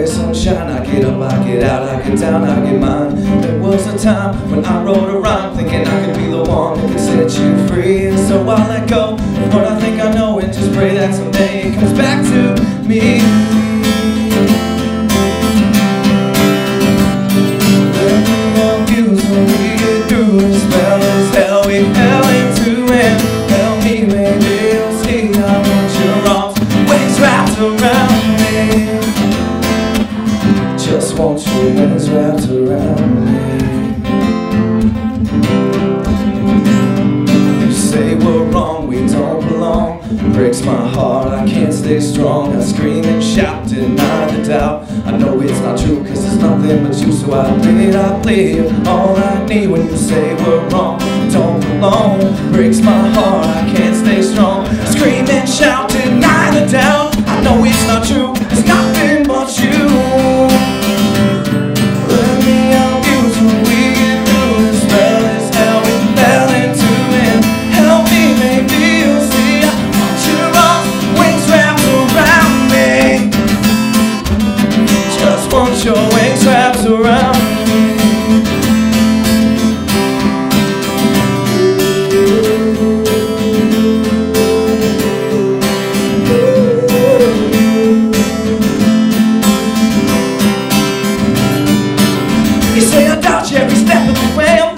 up, I get out, I get down, I get mine. There was a time when I wrote a rhyme, thinking I could be the one that could set you free. And so I let go of what I think I know and just pray that someday it comes back to me. Let me help you so we get through as well as hell we fell hands wrapped around me. You say we're wrong, we don't belong. Breaks my heart, I can't stay strong. I scream and shout, deny the doubt. I know it's not true, cause there's nothing but you. So I did I bleed, all I need When you say we're wrong, we don't belong. Breaks my heart, I can't stay strong. Scream and shout, deny the doubt. I know it's not true. You say I doubt you every step of the way.